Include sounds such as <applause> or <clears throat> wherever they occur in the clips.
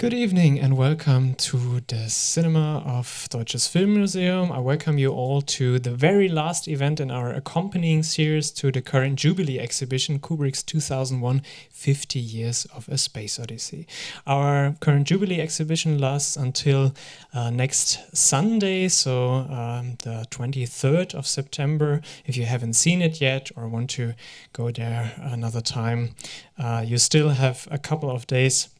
Good evening and welcome to the cinema of Deutsches Filmmuseum. I welcome you all to the very last event in our accompanying series to the current Jubilee exhibition, Kubrick's 2001 50 Years of a Space Odyssey. Our current Jubilee exhibition lasts until uh, next Sunday, so um, the 23rd of September. If you haven't seen it yet or want to go there another time, uh, you still have a couple of days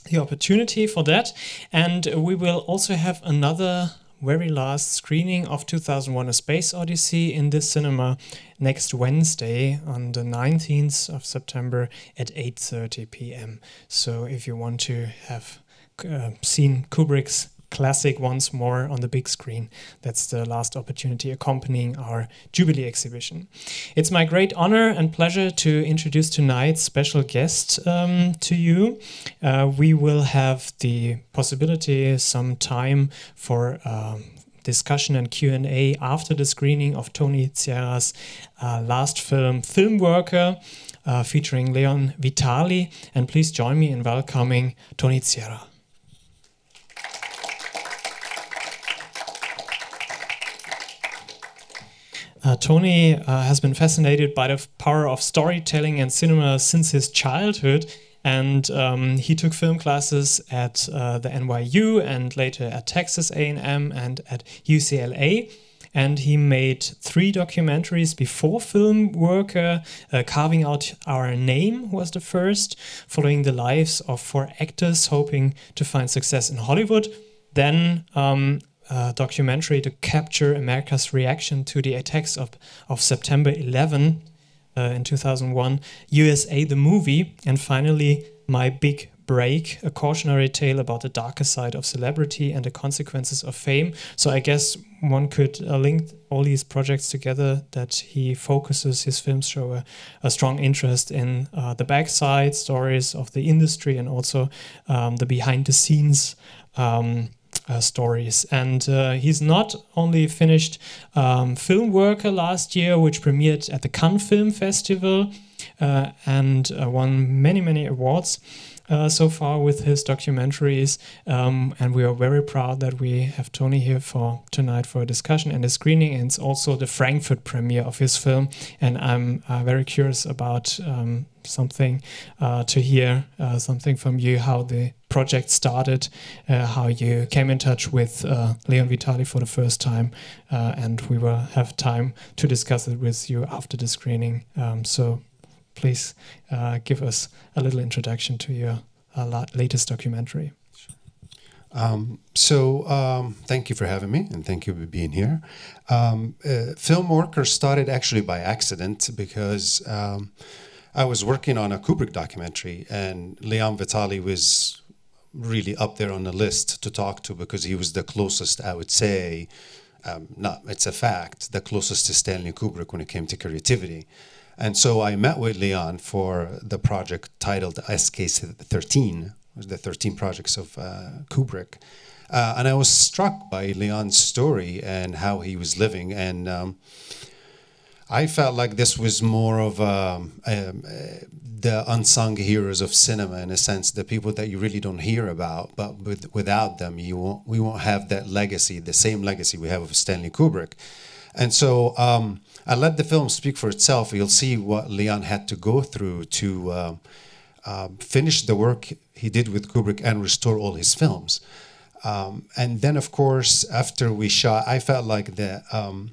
the opportunity for that. And we will also have another very last screening of 2001 A Space Odyssey in this cinema next Wednesday on the 19th of September at 8:30 p.m. So if you want to have uh, seen Kubrick's classic once more on the big screen. That's the last opportunity accompanying our Jubilee exhibition. It's my great honor and pleasure to introduce tonight's special guest um, to you. Uh, we will have the possibility, some time for um, discussion and Q&A after the screening of Tony Zierra's uh, last film, Film Worker, uh, featuring Leon Vitali. And please join me in welcoming Tony Zierra. Uh, Tony uh, has been fascinated by the power of storytelling and cinema since his childhood, and um, he took film classes at uh, the NYU and later at Texas A&M and at UCLA. And he made three documentaries before Film Worker. Uh, Carving Out Our Name was the first, following the lives of four actors hoping to find success in Hollywood. Then um, uh, documentary to capture America's reaction to the attacks of, of September 11 uh, in 2001, USA the movie, and finally, My Big Break, a cautionary tale about the darker side of celebrity and the consequences of fame. So I guess one could uh, link all these projects together that he focuses his films show a, a strong interest in uh, the backside stories of the industry and also um, the behind the scenes um, uh, stories. And uh, he's not only finished um, Film Worker last year, which premiered at the Cannes Film Festival uh, and uh, won many, many awards. Uh, so far with his documentaries, um, and we are very proud that we have Tony here for tonight for a discussion and a screening. And it's also the Frankfurt premiere of his film, and I'm uh, very curious about um, something to hear something from you how the project started uh, how you came in touch with uh, leon vitali for the first time uh, and we will have time to discuss it with you after the screening. Um, so please uh, give us a little introduction to your latest documentary. Um, so um, thank you for having me and thank you for being here. Um, film worker started actually by accident because um, I was working on a Kubrick documentary, and Leon Vitali was really up there on the list to talk to because he was the closest, I would say, um, not it's a fact, the closest to Stanley Kubrick when it came to creativity. And so I met with Leon for the project titled SK13, the 13 projects of uh, Kubrick. Uh, and I was struck by Leon's story and how he was living. And um, I felt like this was more of um, um, uh, the unsung heroes of cinema in a sense, the people that you really don't hear about, but with, without them, you won't, we won't have that legacy, the same legacy we have of Stanley Kubrick. And so um, I let the film speak for itself. You'll see what Leon had to go through to uh, uh, finish the work he did with Kubrick and restore all his films. Um, and then, of course, after we shot, I felt like the um,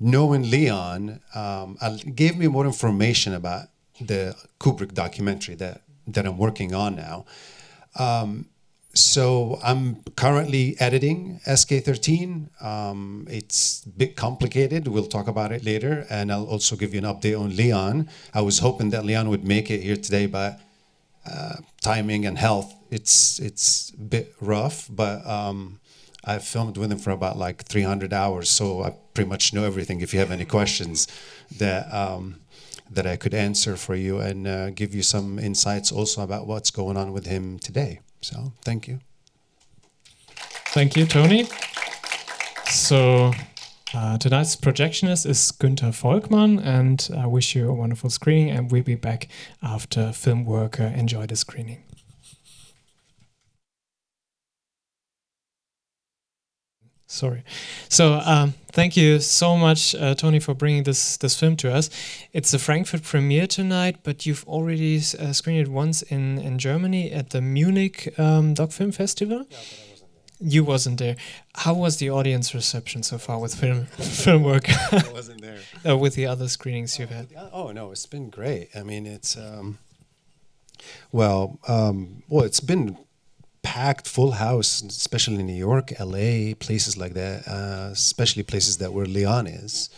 knowing Leon um, gave me more information about the Kubrick documentary that, that I'm working on now. Um, so I'm currently editing SK13. Um, it's a bit complicated. We'll talk about it later, and I'll also give you an update on Leon. I was hoping that Leon would make it here today, but uh, timing and health, it's it's a bit rough. But um, I filmed with him for about like 300 hours, so I pretty much know everything. If you have any questions that um, that I could answer for you and uh, give you some insights also about what's going on with him today. So thank you. Thank you, Tony. So uh, tonight's projectionist is Günther Volkmann, and I wish you a wonderful screening. And we'll be back after Film Worker. Enjoy the screening. Sorry. So um, thank you so much, uh, Tony, for bringing this this film to us. It's a Frankfurt premiere tonight, but you've already uh, screened it once in in Germany at the Munich um, Doc Film Festival. Yeah, but I wasn't there. You wasn't there. How was the audience reception so far with film <laughs> film work? <laughs> I <laughs> wasn't there. uh, with the other screenings you've had. Oh no, it's been great. I mean, it's um, well, um, well, it's been packed, full house, especially in New York, L.A., places like that. Uh, especially places that where Leon is,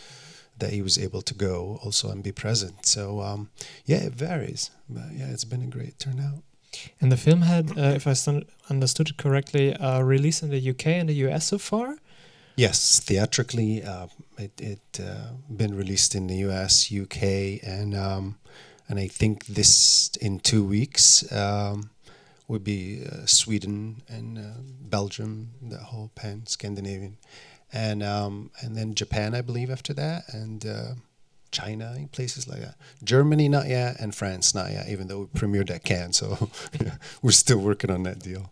that he was able to go also and be present. So um, yeah, it varies, but yeah, it's been a great turnout. And the film had, uh, if I understood it correctly, uh, released in the UK and the US so far. Yes, theatrically, uh, it it uh, been released in the U.S., UK, and um, and I think this in two weeks um, would be uh, Sweden and uh, Belgium, the whole pan Scandinavian, and um, and then Japan, I believe, after that, and uh, China, places like that. Germany, not yet, and France, not yet. Even though we premiered at Cannes, so <laughs> we're still working on that deal.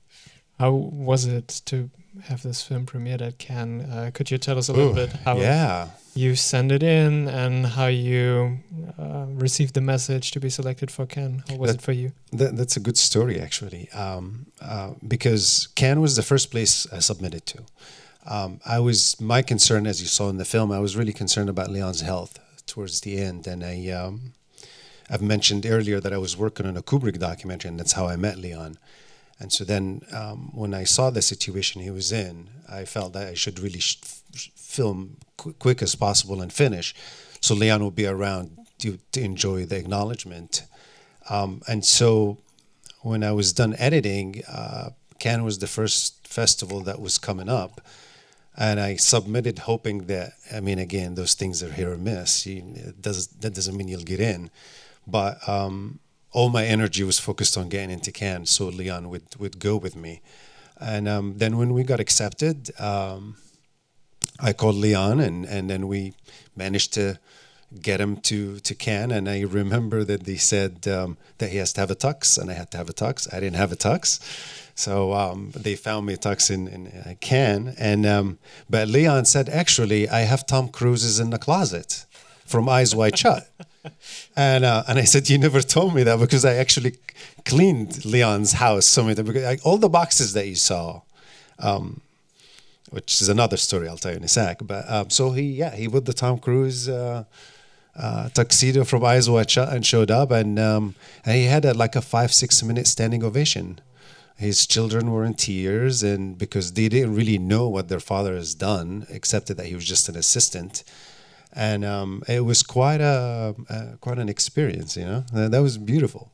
How was it to have this film premiered at Cannes? Uh, could you tell us a little Ooh, bit how yeah. you send it in and how you uh, received the message to be selected for Cannes? How was That- it for you? That, that's a good story, actually, um, uh, because Cannes was the first place I submitted to. Um, I was my concern, as you saw in the film, I was really concerned about Leon's health towards the end, and I, um, I've mentioned earlier that I was working on a Kubrick documentary, and that's how I met Leon. And so then, um, when I saw the situation he was in, I felt that I should really sh- film qu- quick as possible and finish, so Leon will be around to, to enjoy the acknowledgement. Um, and so, when I was done editing, uh, Cannes was the first festival that was coming up, and I submitted hoping that I mean, again, those things are hit or miss. You, does that doesn't mean you'll get in, but um, all my energy was focused on getting into Cannes, so Leon would would go with me. And um, then when we got accepted, um, I called Leon, and and then we managed to get him to to Cannes. And I remember that they said um, that he has to have a tux, and I had to have a tux. I didn't have a tux, so um, they found me a tux in, in uh, Cannes. And um, but Leon said, actually, I have Tom Cruise's in the closet from Eyes Wide Shut. And uh, and I said, you never told me that because I actually cleaned Leon's house so many times. Because all the boxes that you saw, um, which is another story I'll tell you in a sec. But um, so he, yeah, he wore the Tom Cruise uh, uh, tuxedo from Eyes Wide Shut and showed up, and um, and he had a, like a five six minute standing ovation. His children were in tears, and because they didn't really know what their father has done, except that he was just an assistant and um, it was quite a uh, quite an experience. You know, Uh, that was beautiful.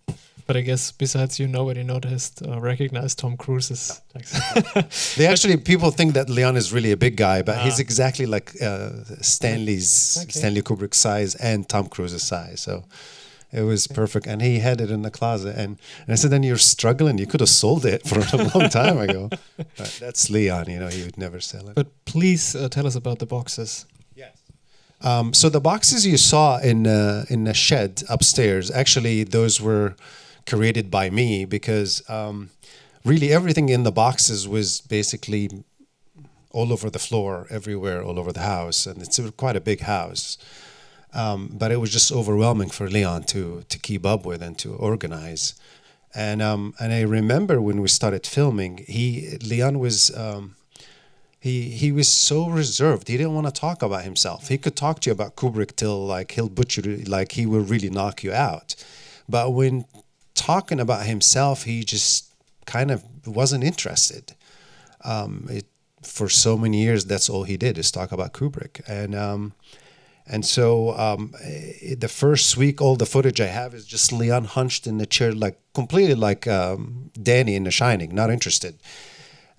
But I guess besides you, nobody noticed or recognized Tom Cruise's. <laughs> They actually people think that Leon is really a big guy, but he's Ah. exactly like uh, Stanley's Okay. Stanley Kubrick's size and Tom Cruise's size. So. It was perfect, and he had it in the closet. And, and I said, "Then you're struggling. You could have sold it for a long <laughs> time ago." But that's Leon. You know, he would never sell it. but please uh, tell us about the boxes. Um, so the boxes you saw in uh, in the shed upstairs, actually, those were created by me because um, really everything in the boxes was basically all over the floor, everywhere, all over the house, and it's quite a big house. Um, but it was just overwhelming for Leon to to keep up with and to organize. And um, and I remember when we started filming, he Leon was. Um, he he was so reserved. He didn't want to talk about himself. He could talk to you about Kubrick till like he'll butcher like he will really knock you out. But when talking about himself, he just kind of wasn't interested. Um, it, for so many years, that's all he did is talk about Kubrick, and um, and so um, eh, the first week, all the footage I have is just Leon hunched in the chair, like completely like um, Danny in The Shining, not interested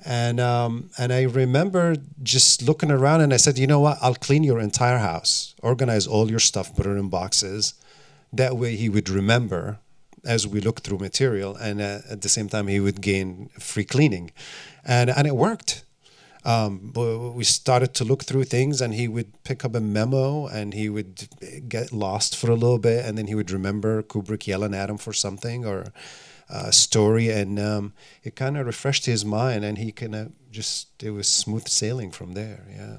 and um, and I remember just looking around and I said, you know what? I'll clean your entire house, organize all your stuff, put it in boxes. That way, he would remember as we look through material, and uh, at the same time, he would gain free cleaning, and and it worked. Um, we started to look through things, and he would pick up a memo, and he would get lost for a little bit, and then he would remember Kubrick yelling at him for something, or uh, story, and um, it kind of refreshed his mind, and he kind of just it was smooth sailing from there. Yeah.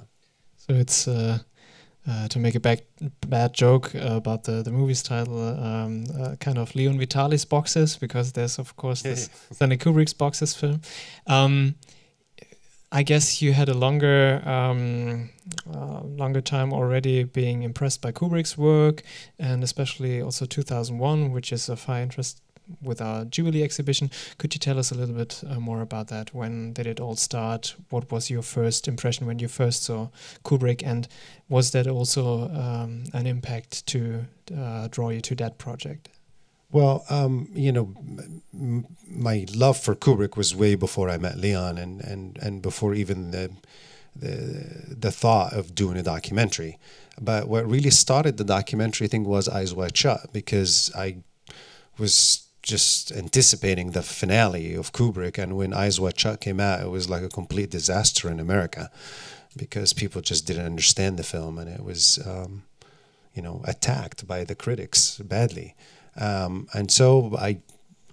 So it's uh, uh, to make a bad bad joke about the the movie's title, um, uh, kind of Leon Vitali's boxes, because there's of course this <laughs> Stanley Kubrick's boxes film. Um, I guess you had a longer um, uh, longer time already being impressed by Kubrick's work, and especially also 2001, which is of high interest with our Jubilee exhibition. Could you tell us a little bit uh, more about that? When did it all start? What was your first impression when you first saw Kubrick? And was that also um, an impact to uh, draw you to that project? Well, um, you know, my love for Kubrick was way before I met Leon, and and and before even the the the thought of doing a documentary. But what really started the documentary thing was Eyes Wide Shut because I was just anticipating the finale of Kubrick. And when Eyes Wide Shut came out, it was like a complete disaster in America because people just didn't understand the film and it was, um, you know, attacked by the critics badly. Um, and so I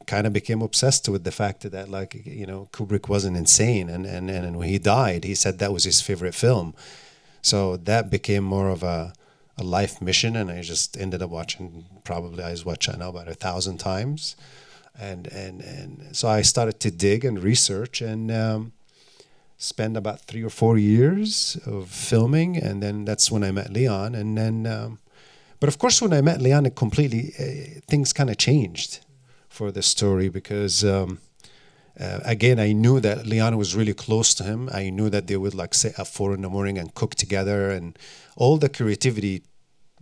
kind of became obsessed with the fact that, like, you know, Kubrick wasn't insane. And, and, and when he died, he said that was his favorite film. So that became more of a, a life mission, and I just ended up watching probably I was watching now about a thousand times, and and and so I started to dig and research and um, spend about three or four years of filming, and then that's when I met Leon, and then. Um, but of course, when I met Leon, it completely uh, things kind of changed for the story because um, uh, again, I knew that Leon was really close to him. I knew that they would like sit at four in the morning and cook together, and all the creativity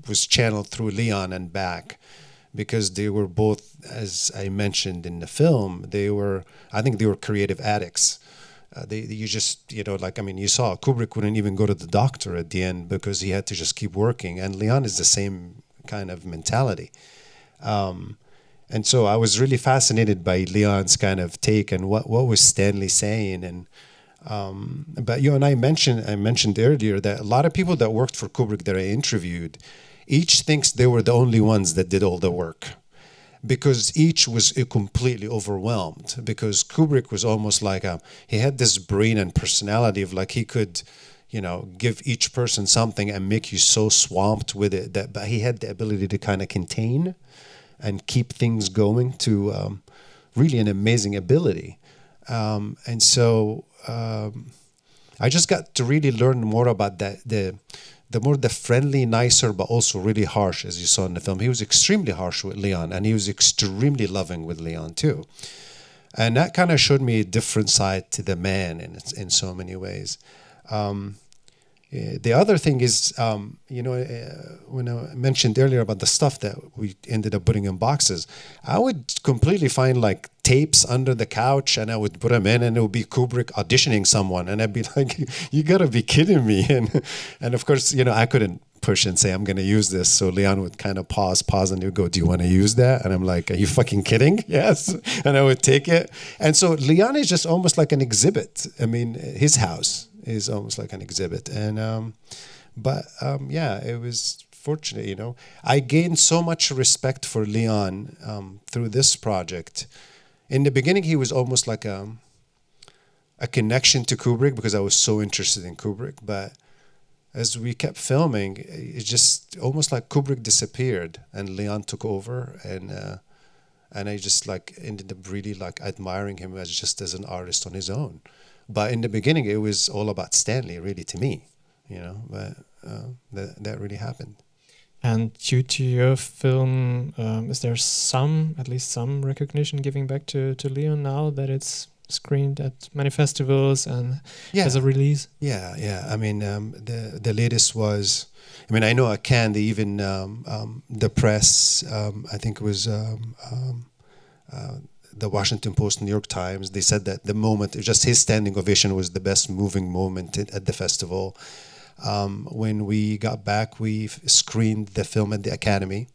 was channeled through Leon and back because they were both, as I mentioned in the film, they were, I think they were creative addicts. Uh, they, you just, you know, like, I mean, you saw Kubrick wouldn't even go to the doctor at the end because he had to just keep working. And Leon is the same kind of mentality. Um, and so I was really fascinated by Leon's kind of take and what, what was Stanley saying. And, um, but you and I mentioned, I mentioned earlier that a lot of people that worked for Kubrick that I interviewed, each thinks they were the only ones that did all the work because each was completely overwhelmed because Kubrick was almost like a he had this brain and personality of like he could you know give each person something and make you so swamped with it that but he had the ability to kind of contain and keep things going to um, really an amazing ability um, and so um, I just got to really learn more about that the the more the friendly, nicer, but also really harsh, as you saw in the film. He was extremely harsh with Leon, and he was extremely loving with Leon too. And that kind of showed me a different side to the man in in so many ways. Um, uh, the other thing is, um, you know, uh, when I mentioned earlier about the stuff that we ended up putting in boxes, I would completely find like tapes under the couch and I would put them in and it would be Kubrick auditioning someone. And I'd be <laughs> like, you gotta be kidding me. And, and of course, you know, I couldn't push and say, I'm gonna use this. So Leon would kind of pause, pause, and he would go, Do you wanna use that? And I'm like, Are you fucking kidding? <laughs> Yes. And I would take it. And so Leon is just almost like an exhibit. I mean, his house is almost like an exhibit. And um, but um, yeah, it was fortunate. You know, I gained so much respect for Leon um, through this project. In the beginning, he was almost like a a connection to Kubrick because I was so interested in Kubrick. But as we kept filming, it just almost like Kubrick disappeared and Leon took over and. Uh, and I just like ended up really like admiring him as just as an artist on his own. But in the beginning, it was all about Stanley, really, to me, you know. But uh, that that really happened. And due to your film, um, is there some, at least some recognition giving back to, to Leon now that it's screened at many festivals and yeah. as a release? Yeah, yeah. I mean, um, the the latest was, I mean, I know at Cannes, they even um, um, the press, um, I think it was um, um, uh, the Washington Post, New York Times, they said that the moment, just his standing ovation was the best moving moment at the festival. Um, when we got back, we screened the film at the Academy,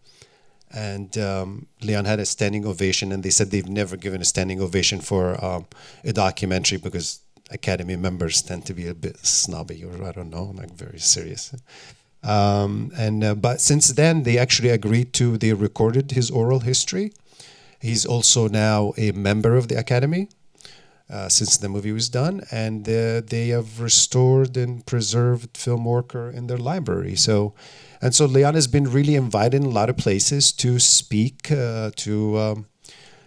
and um, Leon had a standing ovation, and they said they've never given a standing ovation for um, a documentary because Academy members tend to be a bit snobby, or I don't know, like very serious. Um, and uh, but since then, they actually agreed to they recorded his oral history He's also now a member of the Academy uh, since the movie was done, and uh, they have restored and preserved Filmworker in their library. So, and so Leon has been really invited in a lot of places to speak. Uh, to, um,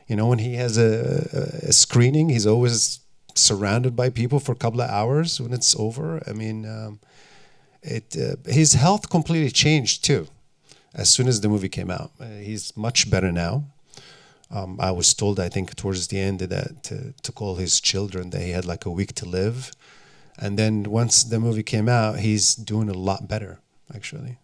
you know, when he has a, a, screening, he's always surrounded by people for a couple of hours. When it's over, I mean, um, it uh, his health completely changed too. As soon as the movie came out, uh, he's much better now. Um, I was told, I think, towards the end that to, to call his children that he had like a week to live, and then once the movie came out, he's doing a lot better, actually.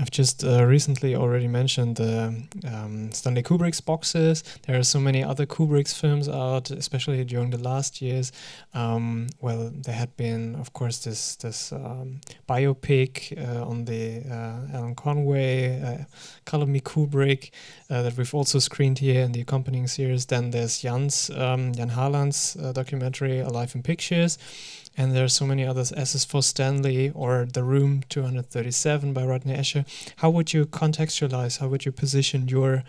I've just uh, recently already mentioned uh, um, Stanley Kubrick's boxes. There are so many other Kubrick's films out, especially during the last years. Um, well, there had been, of course, this this um, biopic uh, on the uh, Alan Conway, uh, Color Me Kubrick, uh, that we've also screened here in the accompanying series. Then there's Jan's um, Jan Harlan's documentary, A Life in Pictures and there are so many others, S is for Stanley or The Room 237 by Rodney Ascher. How would you contextualize, how would you position your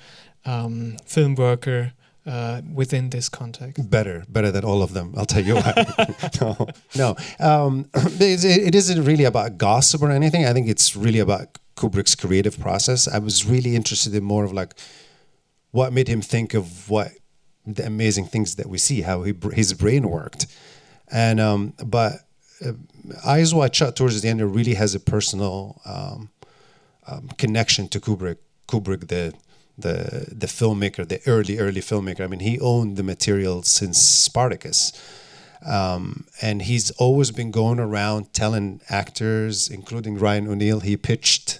um, Filmworker uh, within this context? Better, better than all of them. I'll tell you why. <laughs> no, no. Um, <clears throat> it, it isn't really about gossip or anything. I think it's really about Kubrick's creative process. I was really interested in more of like what made him think of what the amazing things that we see, how he, his brain worked. And um, but uh, Eyes Wide Shut towards the end it really has a personal um, um, connection to Kubrick. Kubrick, the the the filmmaker, the early early filmmaker. I mean, he owned the material since Spartacus. Um, and he's always been going around telling actors, including Ryan O'Neal, he pitched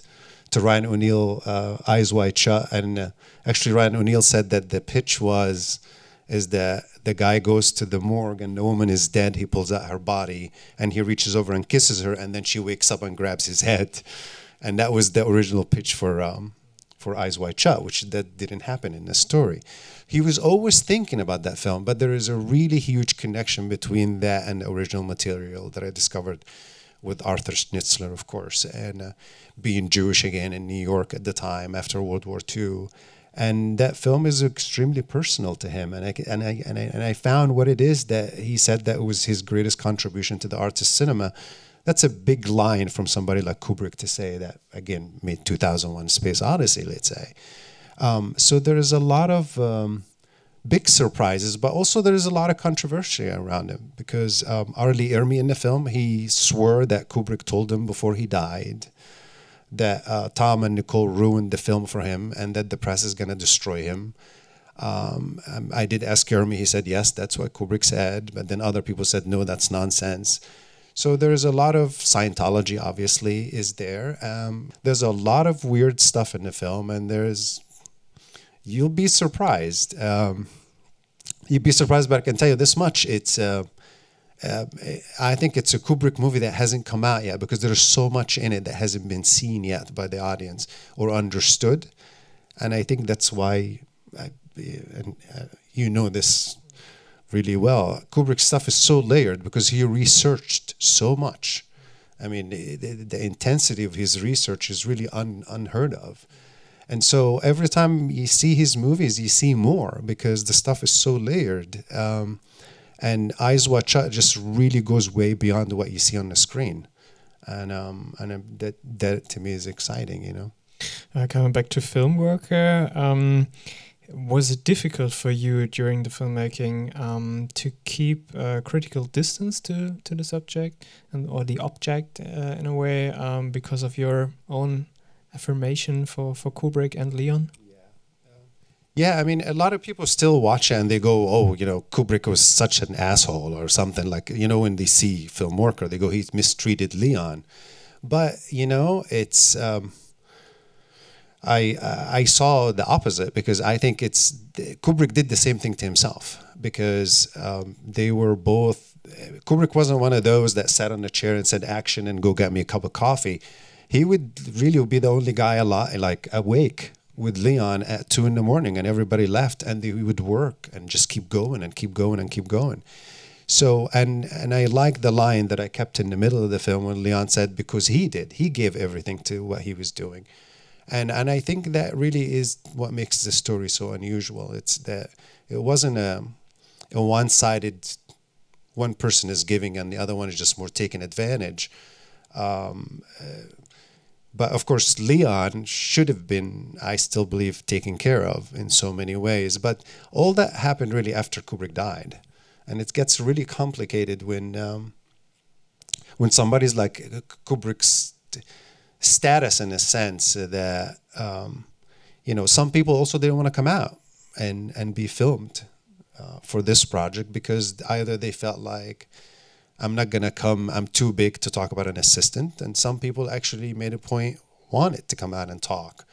to Ryan O'Neal uh, Eyes Wide Shut, and uh, actually Ryan O'Neal said that the pitch was is that the guy goes to the morgue and the woman is dead. He pulls out her body and he reaches over and kisses her, and then she wakes up and grabs his head. And that was the original pitch for um, for Eyes Wide Shut, which that didn't happen in the story. He was always thinking about that film, but there is a really huge connection between that and the original material that I discovered with Arthur Schnitzler, of course, and uh, being Jewish again in New York at the time after World War II and that film is extremely personal to him. And I, and I, and I, and I found what it is that he said that was his greatest contribution to the art of cinema. That's a big line from somebody like Kubrick to say that again made 2001 Space Odyssey let's say. Um, so there is a lot of um, big surprises but also there is a lot of controversy around him because um, R. Lee Ermey in the film he swore that Kubrick told him before he died that uh, Tom and Nicole ruined the film for him and that the press is going to destroy him. Um, um, I did ask Ermey. He said, yes, that's what Kubrick said. But then other people said, no, that's nonsense. So there's a lot of Scientology, obviously, is there. Um, there's a lot of weird stuff in the film, and there's, you'll be surprised. Um, you'd be surprised, but I can tell you this much: it's uh, uh, I think it's a Kubrick movie that hasn't come out yet because there's so much in it that hasn't been seen yet by the audience or understood, and I think that's why, I, and uh, you know this really well. Kubrick's stuff is so layered because he researched so much. I mean, the, the intensity of his research is really un, unheard of. And so every time you see his movies, you see more because the stuff is so layered. Um, and Eyes Wide Shut just really goes way beyond what you see on the screen, and um, and um, that that to me is exciting, you know. Uh, coming back to Filmworker, um, was it difficult for you during the filmmaking um, to keep a critical distance to, to the subject and or the object uh, in a way um, because of your own affirmation for, for Kubrick and Leon? Yeah, I mean, a lot of people still watch it and they go, "Oh, you know, Kubrick was such an asshole," or something like you know when they see Filmworker, they go, "He mistreated Leon," but you know, it's. Um, I I saw the opposite because I think it's Kubrick did the same thing to himself because um, they were both. Kubrick wasn't one of those that sat on a chair and said action and go get me a cup of coffee. He would really be the only guy alive, like awake with Leon at two in the morning, and everybody left, and they would work and just keep going and keep going and keep going. So and and I like the line that I kept in the middle of the film when Leon said because he did he gave everything to what he was doing, and and I think that really is what makes the story so unusual. It's that it wasn't a, a one-sided, one person is giving and the other one is just more taking advantage. Um, uh, but of course, Leon should have been, I still believe, taken care of in so many ways. But all that happened really after Kubrick died, and it gets really complicated when um, when somebody's like Kubrick's status in a sense that um, you know some people also didn't want to come out and and be filmed uh, for this project because either they felt like I'm not gonna come I'm too big to talk about an assistant and some people actually made a point wanted to come out and talk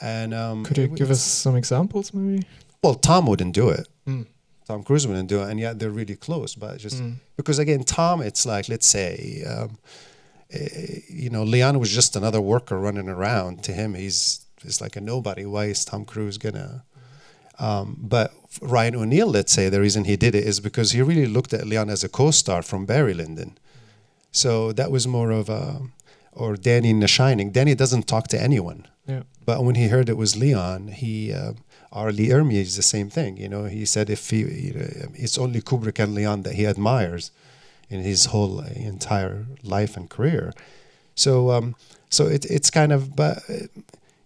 and um, could you give us some examples maybe well Tom wouldn't do it mm. Tom Cruise wouldn't do it and yet they're really close but just mm. because again Tom it's like let's say um, uh, you know, Leon was just another worker running around. To him, he's he's like a nobody. Why is Tom Cruise gonna? Um, but Ryan O'Neal, let's say, the reason he did it is because he really looked at Leon as a co-star from Barry Lyndon. So that was more of a, or Danny in The Shining. Danny doesn't talk to anyone. Yeah. But when he heard it was Leon, he, uh, R. Lee Ermey is the same thing. You know, he said if he, you know, it's only Kubrick and Leon that he admires in his whole entire life and career. So um, so it, it's kind of but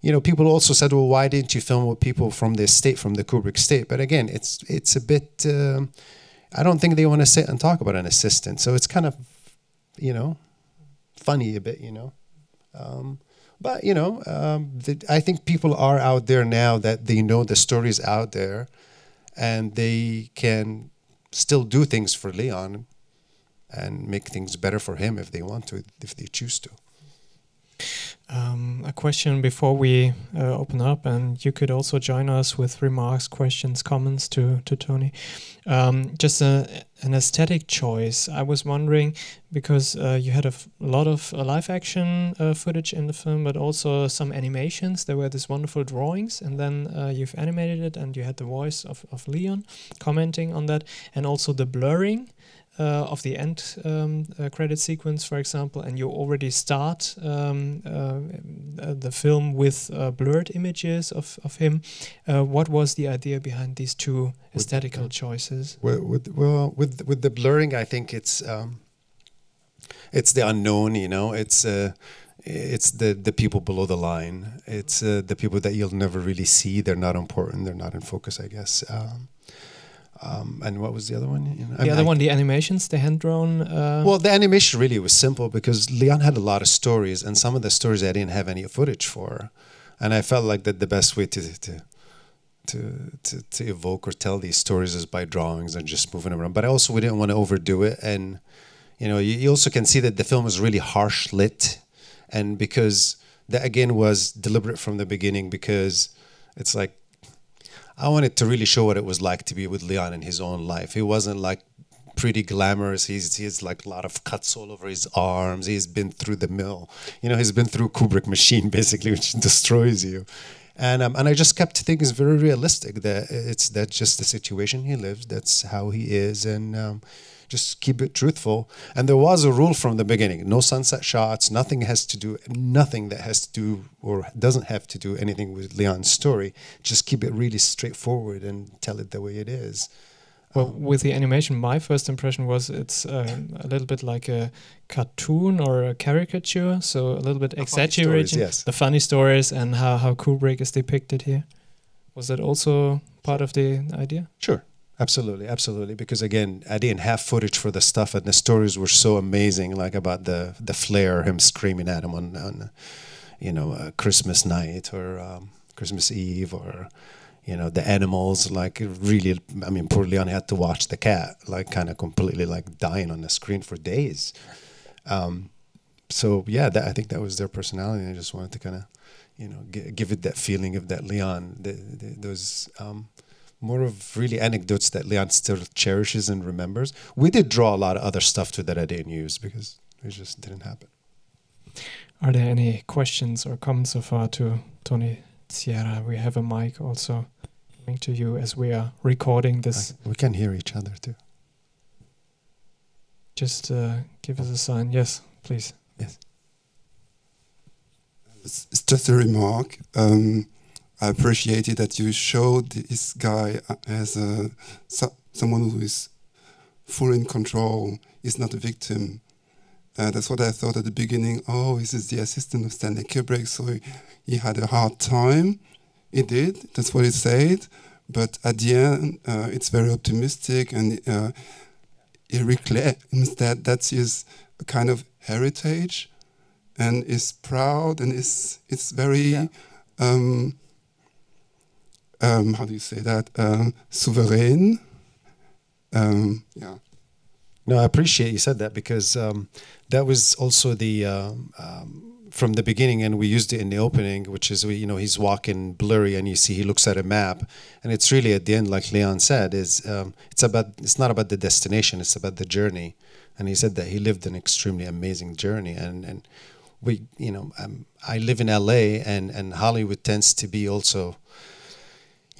you know people also said well why didn't you film with people from the state from the Kubrick state? But again it's it's a bit um, I don't think they want to sit and talk about an assistant. So it's kind of you know funny a bit you know? Um, but you know um, the, I think people are out there now that they know the stories out there and they can still do things for Leon and make things better for him if they want to, if they choose to. Um, a question before we uh, open up, and you could also join us with remarks, questions, comments to to Tony. Um, just a, an aesthetic choice. I was wondering because uh, you had a lot of uh, live action uh, footage in the film, but also some animations. There were these wonderful drawings, and then uh, you've animated it, and you had the voice of of Leon commenting on that, and also the blurring. Uh, of the end um, uh, credit sequence, for example, and you already start um, uh, the film with blurred images of, of him. what was the idea behind these two aesthetical with, choices? With, with, well, with with the blurring, I think it's um, it's the unknown. You know, it's it's the the people below the line. It's uh, the people that you'll never really see. They're not important. They're not in focus. I guess. Um, and what was the other one? You know, the I other one, the animations, the hand drawn. Uh well, the animation really was simple because Leon had a lot of stories, and some of the stories I didn't have any footage for, and I felt like that the best way to to to to, to evoke or tell these stories is by drawings and just moving around. But I also we didn't want to overdo it, and you know, you, you also can see that the film is really harsh lit, and because that again was deliberate from the beginning because it's like I wanted to really show what it was like to be with Leon in his own life. He wasn't like pretty glamorous. He's he's like a lot of cuts all over his arms. He's been through the mill. You know, he's been through Kubrick machine <laughs> basically, which destroys you. And um, and I just kept things very realistic. That it's that's just the situation he lives. That's how he is, and um, just keep it truthful. And there was a rule from the beginning: no sunset shots. Nothing has to do nothing that has to do or doesn't have to do anything with Leon's story. Just keep it really straightforward and tell it the way it is. Well, with the animation, my first impression was it's uh, a little bit like a cartoon or a caricature, so a little bit exaggerating yes. the funny stories and how, how Kubrick is depicted here. Was that also part of the idea? Sure. Absolutely, absolutely. Because again, I didn't have footage for the stuff, and the stories were so amazing, like about the the flare, him screaming at him on, on you know, uh, Christmas night or um, Christmas Eve, or you know, the animals. Like really, I mean, poor Leon had to watch the cat, like kind of completely like dying on the screen for days. Um, so yeah, that, I think that was their personality. I just wanted to kind of, you know, g- give it that feeling of that Leon, the, the, those. Um, more of really anecdotes that Leon still cherishes and remembers. We did draw a lot of other stuff too that I didn't use because it just didn't happen. Are there any questions or comments so far to Tony Zierra? We have a mic also coming to you as we are recording this. I, we can hear each other too. Just uh, give us a sign. Yes, please. Yes. It's just a remark. Um, I appreciated that you showed this guy as a, so, someone who is full in control, is not a victim. Uh, that's what I thought at the beginning. Oh, this is the assistant of Stanley Kubrick, so he, he had a hard time. He did. That's what he said. But at the end, uh, it's very optimistic, and uh, he reclaims that that's his kind of heritage, and is proud, and is it's very. Yeah. Um, um, how do you say that? Uh, sovereign. Um, yeah. No, I appreciate you said that because um, that was also the um, um, from the beginning, and we used it in the opening, which is you know he's walking blurry, and you see he looks at a map, and it's really at the end, like Leon said, is um, it's about it's not about the destination, it's about the journey, and he said that he lived an extremely amazing journey, and and we you know um, I live in L.A. and and Hollywood tends to be also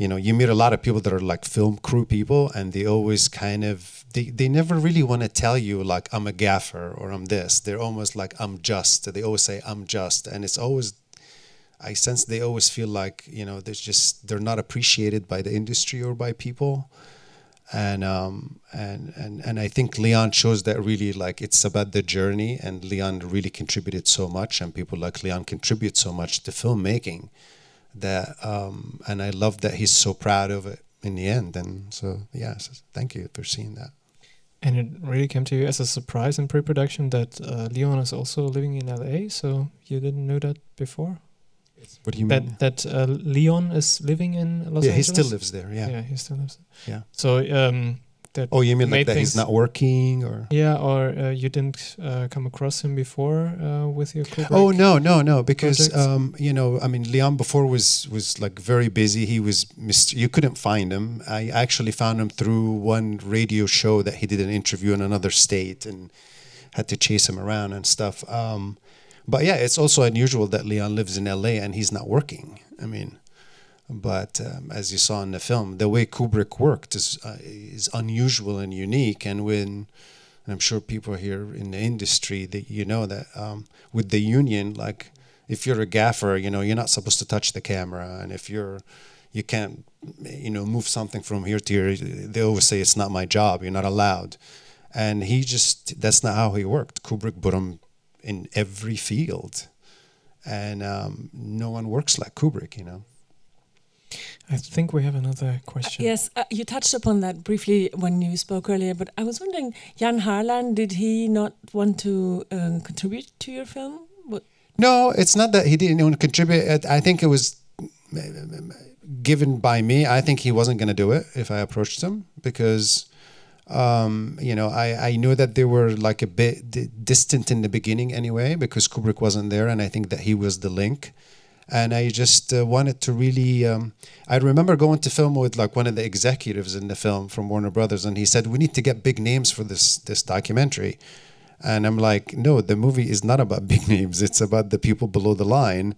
you know you meet a lot of people that are like film crew people and they always kind of they, they never really want to tell you like i'm a gaffer or i'm this. They're almost like i'm just they always say i'm just and it's always i sense they always feel like you know there's just they're not appreciated by the industry or by people. And um and and and i think leon shows that really like it's about the journey and leon really contributed so much and people like leon contribute so much to filmmaking that um, and I love that he's so proud of it in the end. And so yeah, so thank you for seeing that. And it really came to you as a surprise in pre-production that uh, Leon is also living in LA. So you didn't know that before. What do you that, mean? That uh, Leon is living in Los yeah, Angeles. Yeah, he still lives there. Yeah, yeah, he still lives. There. Yeah. So um, that oh you mean like that he's not working or? Yeah or uh, you didn't uh, come across him before uh, with your Kubrick oh no no no because um, you know I mean Leon before was was like very busy. He was mist- you couldn't find him. I actually found him through one radio show that he did an interview in another state and had to chase him around and stuff. Um, but yeah it's also unusual that Leon lives in LA and he's not working. I mean but um, as you saw in the film, the way Kubrick worked is uh, is unusual and unique. And when, and I'm sure people here in the industry that you know that um, with the union, like if you're a gaffer, you know you're not supposed to touch the camera, and if you're you can't you know move something from here to here, they always say it's not my job. You're not allowed. And he just that's not how he worked. Kubrick put him in every field, and um, no one works like Kubrick, you know. I think we have another question. Uh, yes, uh, you touched upon that briefly when you spoke earlier, but I was wondering, Jan Harlan, did he not want to um, contribute to your film? What? No, it's not that he didn't want to contribute. I think it was given by me. I think he wasn't going to do it if I approached him because, um, you know, I, I knew that they were like a bit distant in the beginning anyway because Kubrick wasn't there, and I think that he was the link and I just uh, wanted to really. Um, I remember going to film with like one of the executives in the film from Warner Brothers, and he said we need to get big names for this this documentary, and I'm like, no, the movie is not about <laughs> big names; it's about the people below the line,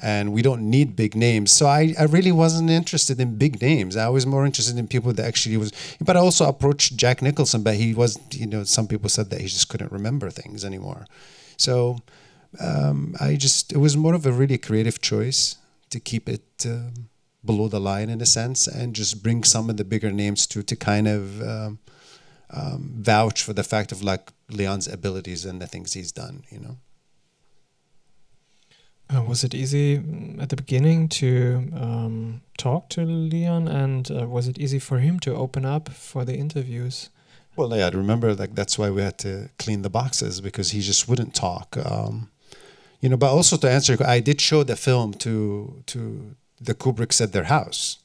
and we don't need big names. So I, I really wasn't interested in big names. I was more interested in people that actually was. But I also approached Jack Nicholson, but he was, you know, some people said that he just couldn't remember things anymore. So um, I just it was more of a really creative choice to keep it um, below the line in a sense and just bring some of the bigger names to to kind of um, um, vouch for the fact of like Leon's abilities and the things he's done. You know. Uh, was it easy mm, at the beginning to um, talk to Leon, and uh, was it easy for him to open up for the interviews? Well, yeah, I remember like that's why we had to clean the boxes because he just wouldn't talk. Um, you know but also to answer i did show the film to to the kubricks at their house.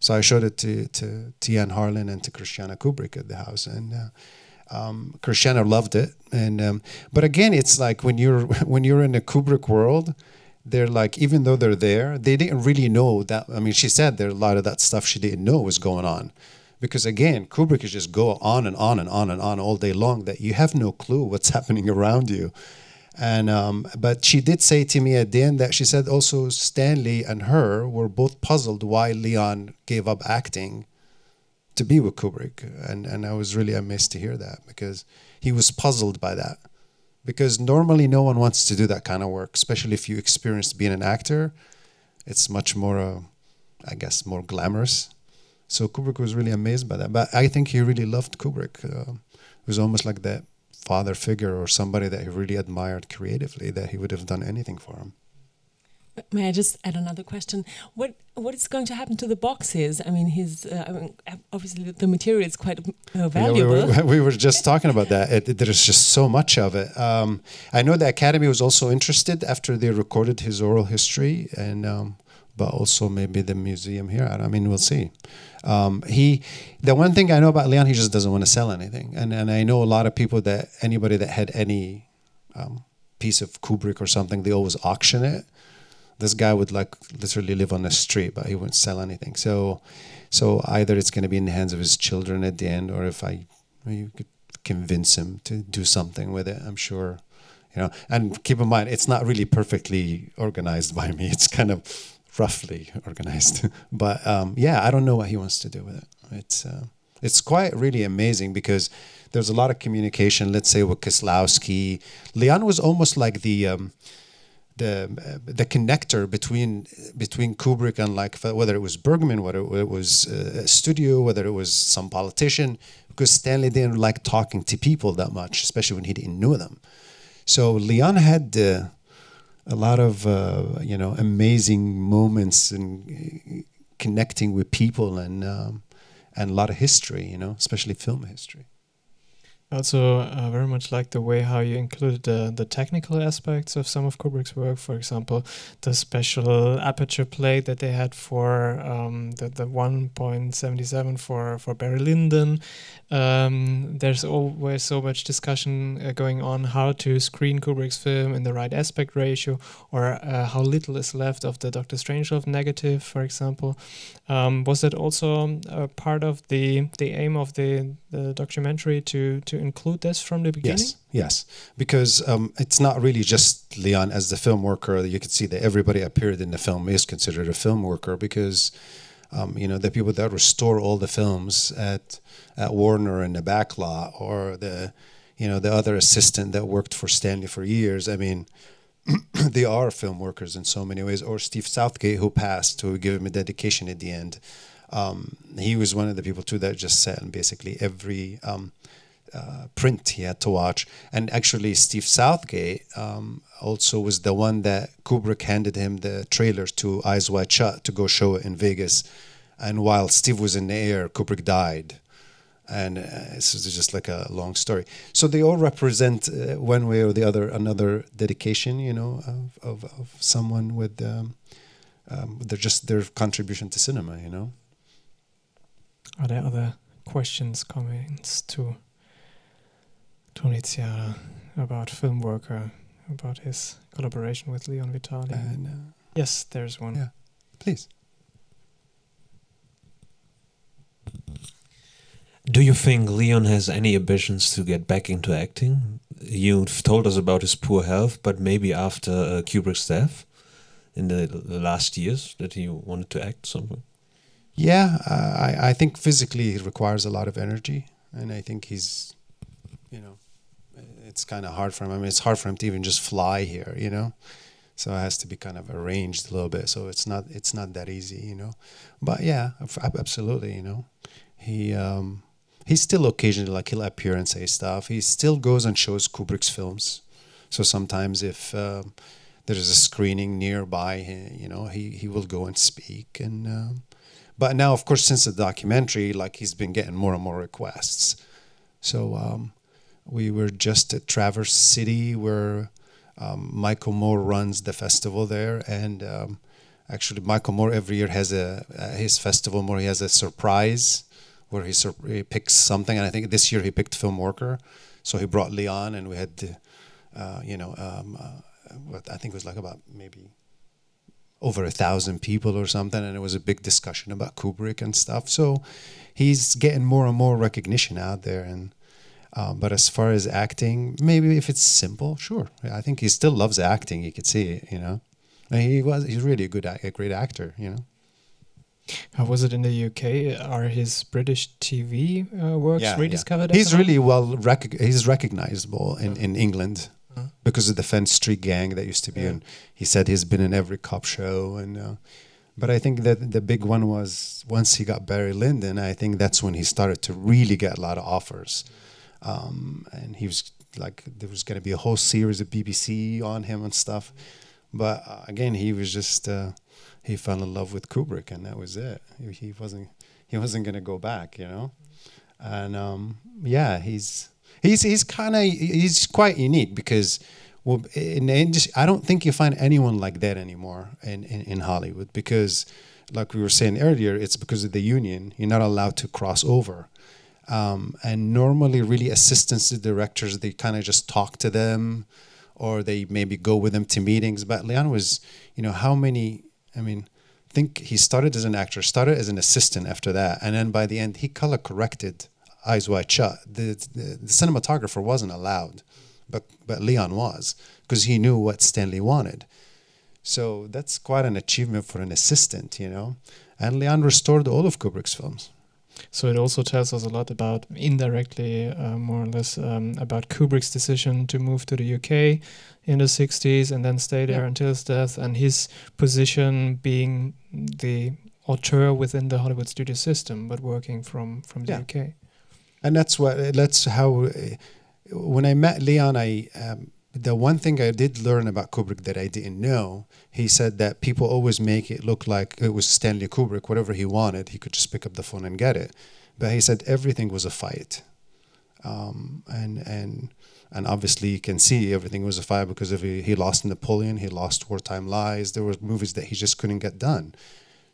So i showed it to to jan harlan and to christiane kubrick at the house. And uh, um, christiane loved it. And um, but again it's like when you're <laughs> when you're in the kubrick world they're like even though they're there they didn't really know that i mean she said there a lot of that stuff she didn't know was going on. Because again kubrick is just go on and on and on and on all day long that you have no clue what's <laughs> happening around you and um, but she did say to me at the end that she said also Stanley and her were both puzzled why Leon gave up acting to be with Kubrick, and and I was really amazed to hear that because he was puzzled by that. because normally no one wants to do that kind of work, especially if you experienced being an actor. It's much more, uh, I guess, more glamorous. So Kubrick was really amazed by that. But I think he really loved Kubrick. Uh, it was almost like that father figure or somebody that he really admired creatively, that he would have done anything for him. May I just add another question? What what is going to happen to the boxes? I mean, his uh, I mean, obviously the material is quite uh, valuable. Yeah, we, were, <laughs> we, were, just talking about that. It, there's just so much of it. Um, I know the Academy was also interested after they recorded his oral history, and um, but also maybe the museum here. I mean, we'll see. Um, he, the one thing I know about Leon, he just doesn't want to sell anything, and and I know a lot of people that anybody that had any um, piece of Kubrick or something, they always auction it this guy would like literally live on the street, but he wouldn't sell anything. So, so either it's going to be in the hands of his children at the end, or if I, you could convince him to do something with it, I'm sure, you know. And keep in mind, it's not really perfectly organized by me. It's kind of roughly organized, <laughs> but um, yeah, I don't know what he wants to do with it. It's uh, it's quite really amazing because there's a lot of communication. Let's say with Kieslowski, Leon was almost like the um, the the connector between between Kubrick and like whether it was Bergman, whether it was uh, a studio, whether it was some politician, because Stanley didn't like talking to people that much, especially when he didn't know them. So Leon had uh, a lot of uh, you know amazing moments and connecting with people and um, and a lot of history, you know, especially film history also uh, very much like the way how you included the, the technical aspects of some of Kubrick's work. For example, the special aperture plate that they had for um, the, the 1.77 for, for Barry Lyndon. Um, there's always so much discussion uh, going on how to screen Kubrick's film in the right aspect ratio or uh, how little is left of the Doctor Strangelove negative, for example. Um, was that also a part of the, the aim of the, the documentary to, to include this from the beginning? Yes, yes, because um, it's not really just Leon as the film worker. You can see that everybody appeared in the film is considered a film worker because, um, you know, the people that restore all the films at at Warner in the back lot or the, you know, the other assistant that worked for Stanley for years. I mean. <clears throat> they are film workers in so many ways, or Steve Southgate, who passed, who gave him a dedication at the end. Um, he was one of the people too that just sat in basically every um, uh, print he had to watch. And actually, Steve Southgate um, also was the one that Kubrick handed him the trailer to Eyes Wide Shut to go show it in Vegas. And while Steve was in the air, Kubrick died. And uh, this is just like a long story. So they all represent uh, one way or the other another dedication, you know, of, of, of someone with um, um, their just their contribution to cinema, you know. Are there other questions, comments too? Tony Zierra about film worker, about his collaboration with Leon Vitali. Uh, yes, there's one. Yeah, please. Do you think Leon has any ambitions to get back into acting? You've told us about his poor health, but maybe after uh, Kubrick's death in the, the, last years that he wanted to act something. Yeah, uh, I I think physically it requires a lot of energy, and I think he's, you know, it's kind of hard for him. I mean, it's hard for him to even just fly here, you know. So it has to be kind of arranged a little bit. So it's not it's not that easy, you know. But yeah, absolutely, you know. He um, he still occasionally like he'll appear and say stuff. He still goes and shows Kubrick's films. So sometimes if um, there's a screening nearby, you know, he he will go and speak and. Um, but now, of course, since the documentary, like he's been getting more and more requests. So um, we were just at Traverse City where um, Michael Moore runs the festival there, and um, actually Michael Moore every year has a uh, his festival where he has a surprise where he, sur- he picks something, and I think this year he picked Film Worker, so he brought Leon, and we had, uh, you know, um, uh, what I think it was like about maybe over a thousand people or something, and it was a big discussion about Kubrick and stuff. So he's getting more and more recognition out there, and um, but as far as acting, maybe if it's simple, sure. I think he still loves acting. You could see it, you know. And he was he's really a good a great actor, you know. How was it in the UK? Are his British TV uh, works yeah, rediscovered? Yeah. He's really well rec- he's recognizable in, in England. because of the Fenn Street Gang that used to be Yeah. in. He said he's been in every cop show, and uh, but I think that the big one was once he got Barry Lyndon. I think that's when he started to really get a lot of offers, um, and he was like there was going to be a whole series of BBC on him and stuff. But uh, again, he was just uh, he fell in love with Kubrick, and that was it. He, wasn't he wasn't going to go back, you know. And um, yeah, he's he's he's kind of he's quite unique because well in the industry, I don't think you find anyone like that anymore in, in in Hollywood because like we were saying earlier, it's because of the union. You're not allowed to cross over. Um, and normally, really, assistants to directors, they kind of just talk to them or they maybe go with them to meetings. But Leon was, you know, how many, I mean, think he started as an actor, started as an assistant after that. And then by the end, he color corrected Eyes Wide Shut. The, the, the cinematographer wasn't allowed, but, but Leon was because he knew what Stanley wanted. So that's quite an achievement for an assistant, you know. And Leon restored all of Kubrick's films. So it also tells us a lot about, indirectly, uh, more or less, um, about Kubrick's decision to move to the UK in the 60s and then stay there Yeah. until his death, and his position being the auteur within the Hollywood studio system, but working from, from the Yeah. UK. and that's what that's how uh, when I met Leon, I um, the one thing I did learn about Kubrick that I didn't know. He said that people always make it look like it was Stanley Kubrick. Whatever he wanted, he could just pick up the phone and get it. But he said everything was a fight, um, and and and obviously you can see everything was a fight because of he, he lost Napoleon, he lost Wartime Lies. There were movies that he just couldn't get done.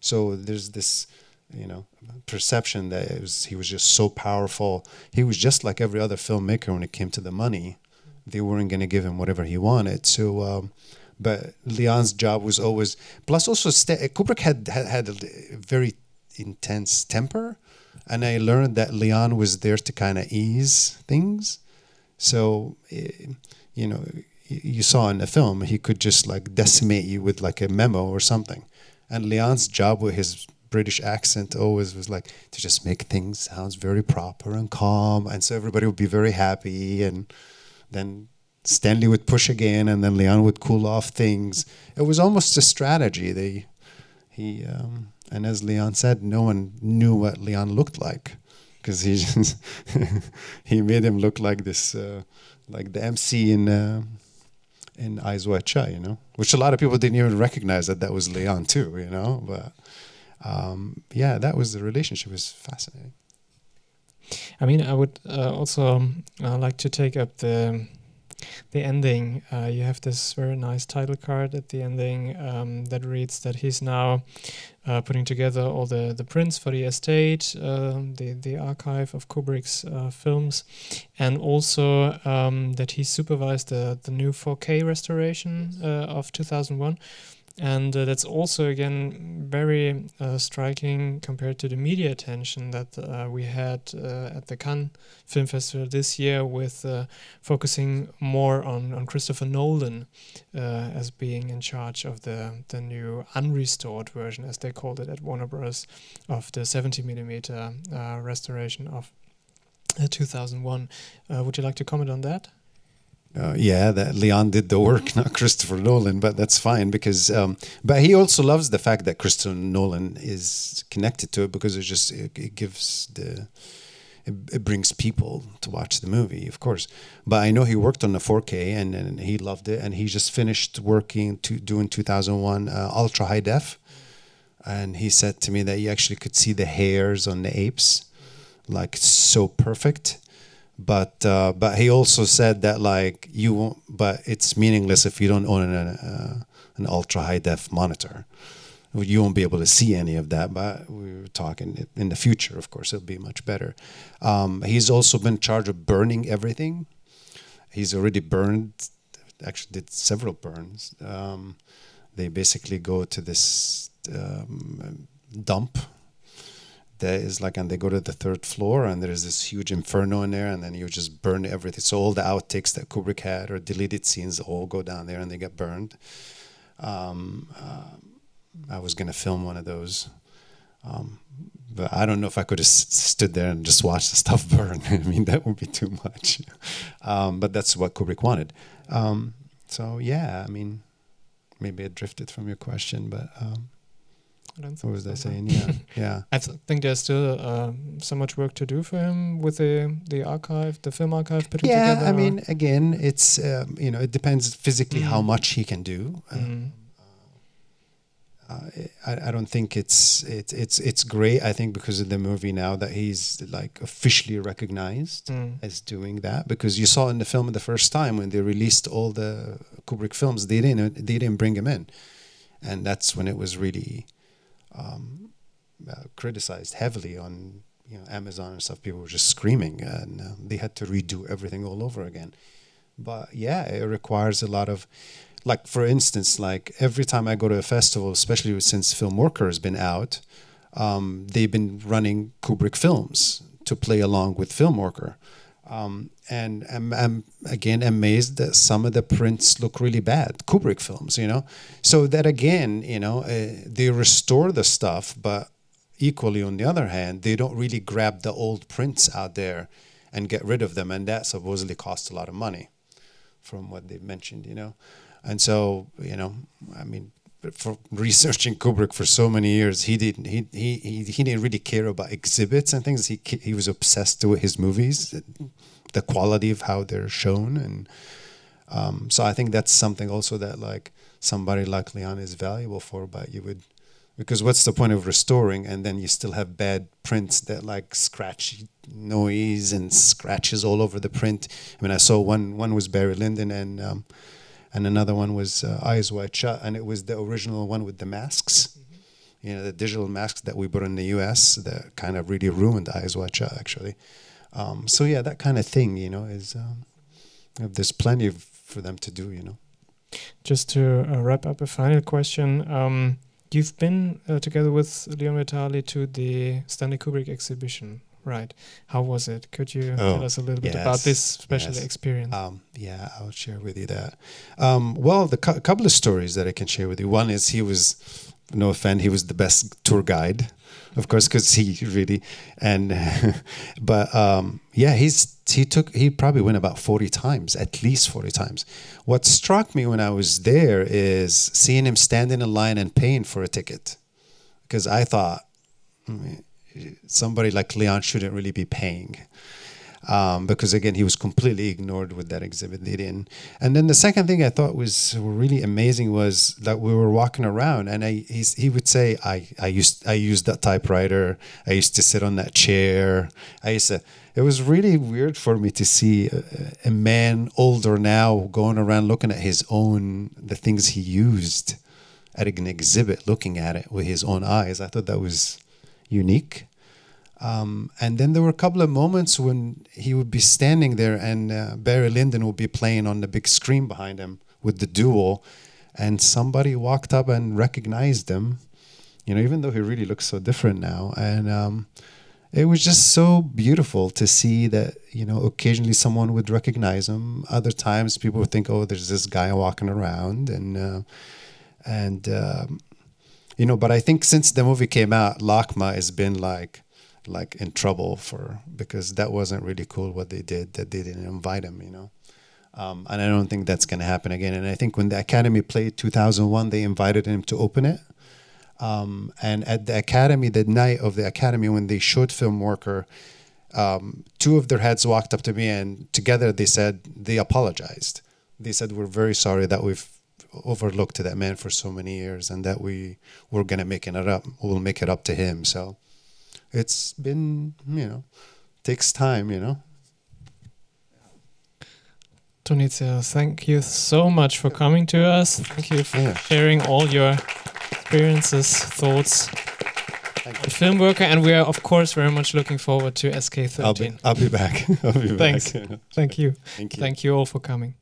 So there's this, you know, perception that was he was just so powerful. He was just like every other filmmaker when it came to the money. They weren't going to give him whatever he wanted. So, um, but Leon's job was always. Plus, also Sta- Kubrick had, had had a very intense temper, and I learned that Leon was there to kind of ease things. So, eh, you know, you saw in the film he could just like decimate you with like a memo or something. And Leon's job with his British accent always was like to just make things sounds very proper and calm, and so everybody would be very happy. And then Stanley would push again, and then Leon would cool off things. It was almost a strategy. They, he, um, and as Leon said, no one knew what Leon looked like because he <laughs> just he made him look like this, uh, like the MC in. Uh, in Eyes Wide Shut, you know, which a lot of people didn't even recognize that that was Leon too, you know. But um, yeah, that was the relationship. It was fascinating. I mean, I would uh, also um, uh, like to take up the the ending. Uh, you have this very nice title card at the ending um, that reads that he's now uh, putting together all the, the prints for the estate, um, the the archive of Kubrick's uh, films, and also um, that he supervised the the new 4K restoration uh, of 2001 and uh, that's also again very uh, striking compared to the media attention that uh, we had uh, at the Cannes Film Festival this year, with uh, focusing more on, on Christopher Nolan uh, as being in charge of the the new unrestored version, as they called it at Warner Bros. of the 70 millimeter restoration of uh, 2001. Uh, would you like to comment on that? Uh, yeah, that Leon did the work, <laughs> not Christopher Nolan, but that's fine because. Um, but he also loves the fact that Christopher Nolan is connected to it because it just it, it gives the. It, it brings people to watch the movie, of course. But I know he worked on the 4K and, and he loved it, and he just finished working to doing 2001 uh, ultra high def, and he said to me that he actually could see the hairs on the apes, like so perfect but uh, but he also said that like you won't, but it's meaningless if you don't own an uh, an ultra high def monitor. You won't be able to see any of that. But we were talking in the future, of course, it'll be much better. Um, he's also been charged of burning everything. He's already burned. Actually, did several burns. Um, they basically go to this um, dump there is like, and they go to the third floor, and there's this huge inferno in there, and then you just burn everything. So all the outtakes that Kubrick had or deleted scenes all go down there, and they get burned. Um, uh, I was gonna film one of those, um, but I don't know if I could have s- stood there and just watched the stuff <laughs> burn. I mean, that would be too much. <laughs> Um, but that's what Kubrick wanted. Um, so yeah, I mean, maybe it drifted from your question, but um, what think was I saying? Yeah, <laughs> yeah. I th- think there's still uh, so much work to do for him with the the archive, the film archive putting yeah, together. I or- mean, again, it's um, you know, it depends physically how Mm. much he can do. Mm. uh, I, I don't think it's it's it's it's great. I think because of the movie now that he's like officially recognized Mm. as doing that. Because you saw in the film the first time when they released all the Kubrick films, they didn't they didn't bring him in, and that's when it was really um, uh, criticized heavily on you know Amazon and stuff. People were just screaming, and uh, they had to redo everything all over again. But yeah, it requires a lot of like for instance, like every time I go to a festival, especially since Film Worker has been out, um, they've been running Kubrick films to play along with Film Worker. Um, and I'm, I'm again amazed that some of the prints look really bad, Kubrick films, you know. So that again, you know, uh, they restore the stuff, but equally on the other hand, they don't really grab the old prints out there and get rid of them, and that supposedly costs a lot of money, from what they've mentioned, you know. And so, you know, I mean, for researching Kubrick for so many years, he didn't he he he, he didn't really care about exhibits and things. He he was obsessed with his movies, the quality of how they're shown, and um, so I think that's something also that like somebody like Leon is valuable for. But you would because what's the point of restoring and then you still have bad prints that like scratchy noise and scratches all over the print. I mean, I saw one one was Barry Lyndon and. Um, and another one was uh, Eyes Wide Shut, and it was the original one with the masks. You know, the digital masks that we put in the U.S. that kind of really ruined Eyes Wide Shut, actually. Um, so yeah, that kind of thing, you know, is um, there's plenty of, for them to do, you know. Just to uh, wrap up, a final question. Um, you've been uh, together with Leon Vitali to the Stanley Kubrick exhibition, right? How was it? Could you Oh, tell us a little bit about this special yes. experience? Um, yeah, I'll share with you that. Um, well, the cou- couple of stories that I can share with you. One is he was, no offense, he was the best tour guide, of course, because he <laughs> really and, <laughs> but um, yeah, he's he took he probably went about forty times, at least forty times. What struck me when I was there is seeing him standing in line and paying for a ticket, because I thought. mm, Somebody like Leon shouldn't really be paying um, because again he was completely ignored with that exhibit. They didn't. And then the second thing i thought was really amazing was that we were walking around and I, he's, he would say I, I used i used that typewriter. I used to sit on that chair. I used to it was really weird for me to see a, a man older now going around looking at his own the things he used at an exhibit looking at it with his own eyes. I thought that was unique um, and then there were a couple of moments when he would be standing there and uh, Barry Lyndon would be playing on the big screen behind him with the duo. And somebody walked up and recognized him, you know, even though he really looks so different now. And um, it was just so beautiful to see that, you know, occasionally someone would recognize him. Other times people would think, oh, there's this guy walking around. And, uh, and, um, you know, but I think since the movie came out, LACMA has been like, like in trouble for because that wasn't really cool what they did that they didn't invite him you know? Um, and i don't think that's going to happen again. And i think when the academy played 2001 they invited him to open it. Um, and at the academy the night of the academy when they showed film worker um, two of their heads walked up to me and together they said they apologized. They said we're very sorry that we've overlooked to that man for so many years and that we we're going to make it up we'll make it up to him so it's been you know takes time you know Tony Zierra, thank you so much for coming to us. Thank you for Yeah. sharing all your experiences, thoughts, Film Worker, and we are of course very much looking forward to I'll be SK13. I'll be back. <laughs> I'll be Thanks. back. <laughs> Thank you. Thank you. Thank you all for coming.